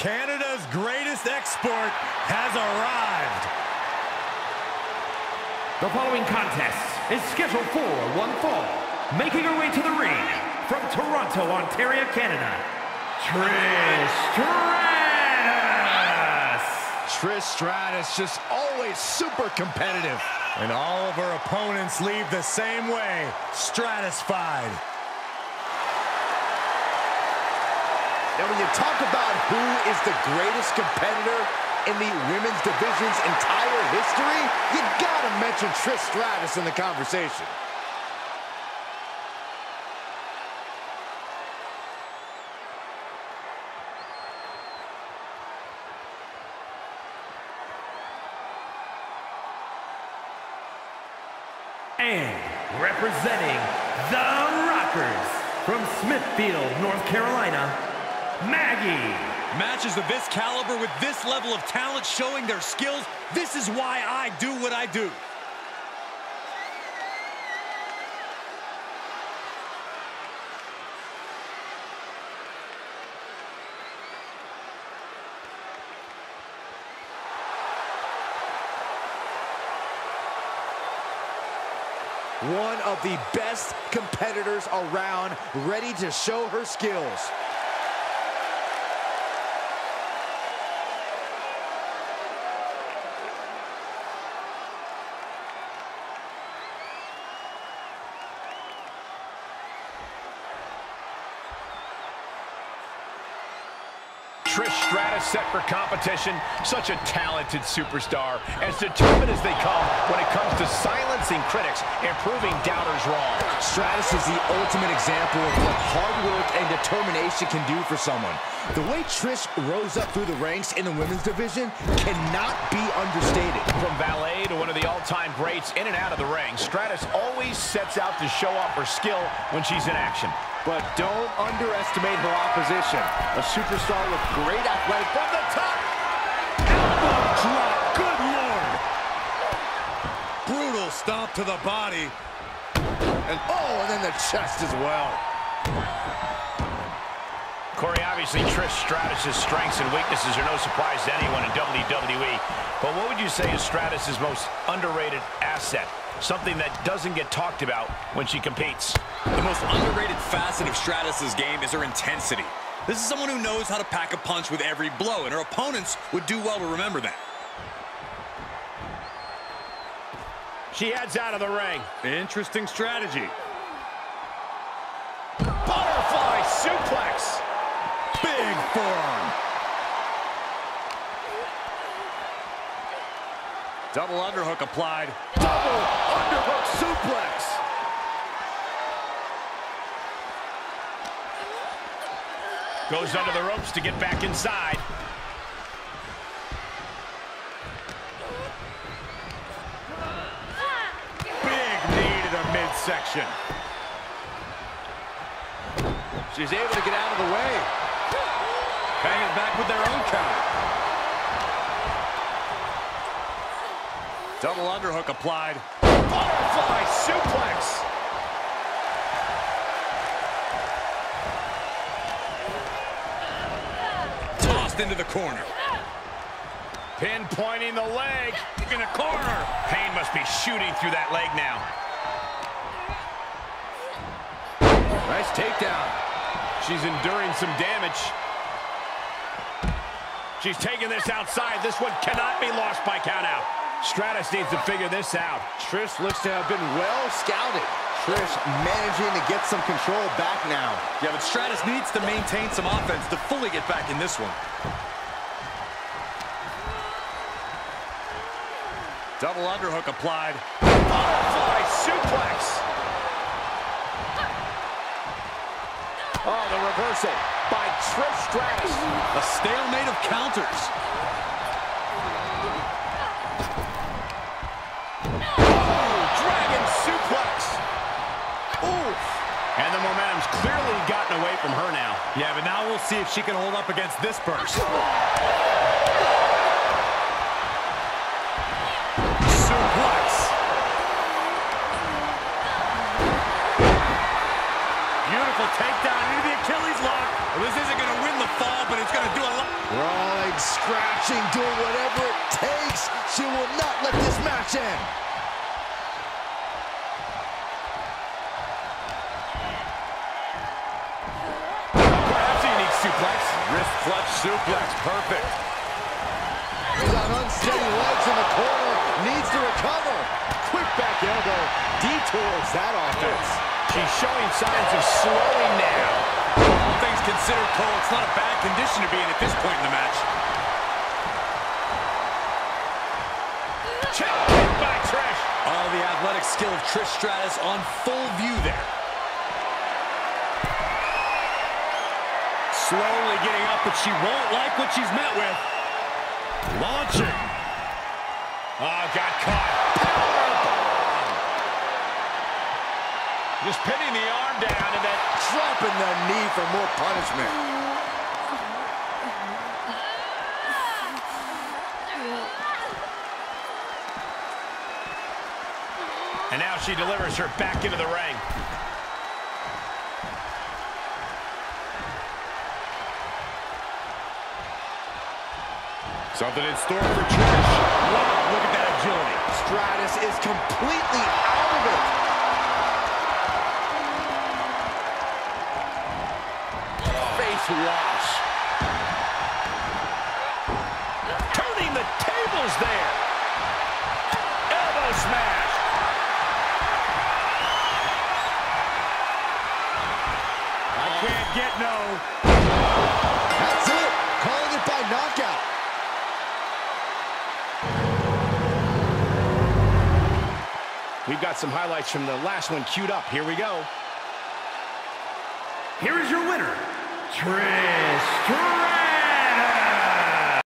Canada's greatest export has arrived. The following contest is scheduled for one fall. Making her way to the ring from Toronto, Ontario, Canada, Trish Stratus. Trish Stratus just always super competitive. And all of her opponents leave the same way, stratified. Now, when you talk about who is the greatest competitor in the women's division's entire history, you gotta mention Trish Stratus in the conversation. And representing the Rockers from Smithfield, North Carolina, Maggie. Matches of this caliber with this level of talent showing their skills, this is why I do what I do. One of the best competitors around, ready to show her skills. Trish Stratus set for competition. Such a talented superstar. As determined as they come when it comes to silencing critics and proving doubters wrong. Stratus is the ultimate example of what hard work and determination can do for someone. The way Trish rose up through the ranks in the women's division cannot be understated. From valet to one of the all-time greats in and out of the ring, Stratus always sets out to show off her skill when she's in action. But don't underestimate her opposition. A superstar with great athletic from the top. Elbow drop, good lord. Brutal stomp to the body. And oh, and then the chest as well. Corey, obviously Trish Stratus' strengths and weaknesses are no surprise to anyone in WWE. But what would you say is Stratus' most underrated asset? Something that doesn't get talked about when she competes. The most underrated facet of Stratus's game is her intensity. This is someone who knows how to pack a punch with every blow, and her opponents would do well to remember that. She heads out of the ring. Interesting strategy. Butterfly suplex. Big forearm. Double underhook applied. Double underhook suplex. Goes under the ropes to get back inside. Big knee to the midsection. She's able to get out of the way. Hanging back with their own count. Double underhook applied. Butterfly suplex. Into the corner. Pinpointing the leg in the corner. Pain must be shooting through that leg now. Nice takedown. She's enduring some damage. She's taking this outside. This one cannot be lost by countout. Stratus needs to figure this out. Trish looks to have been well scouted. Trish managing to get some control back now. Yeah, but Stratus needs to maintain some offense to fully get back in this one. Double underhook applied. Butterfly suplex. Oh, the reversal by Trish Stratus. A stalemate of counters. Gotten away from her now. Yeah, but now we'll see if she can hold up against this burst. Suplex. Beautiful takedown into the Achilles lock. Well, this isn't going to win the fall, but it's going to do a lot. Crawling, scratching, doing whatever it takes. She will not let this match end. Suplex. Perfect. He's on unsteady legs in the corner. Needs to recover. Quick back elbow. Detours that offense. She's showing signs of slowing now. All things considered, Cole, it's not a bad condition to be in at this point in the match. Check by Trish. All the athletic skill of Trish Stratus on full view there. Slowly getting up, but she won't like what she's met with. Launching. Oh, got caught. Just pinning the arm down and then Dropping the knee for more punishment. And now she delivers her back into the ring. Something in store for Trish. Wow, look at that agility. Stratus is completely out of it. Face wash. Turning the tables there. Elbow smash. I can't get no. We've got some highlights from the last one queued up. Here we go. Here is your winner, Trish.